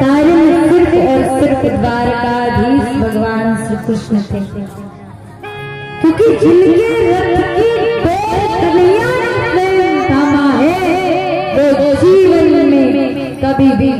कार्य में सिर्फ़ और सिर्फ़ द्वारकाधीश भगवान श्री कृष्ण थे। क्योंकि जिनके रथ की दो है, वो जीवन में कभी भी